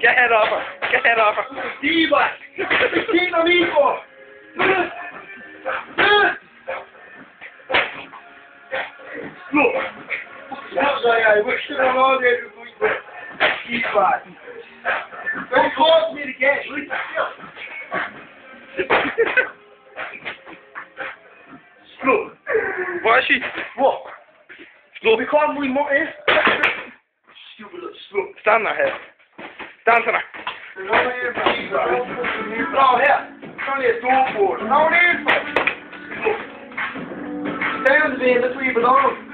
Get head off her. Get head off her. Diva! Vicino amico! Look! Guarda, I wish you were all there to do it. Diva! Don't cause me to get Look! Hvor er she? Hvor? Slå. Vi kommer i morgen. Stupid little slug. Stand der her. Sandra. Não é precisa. Não, é. Não é tu, pô. Stand in the tree below.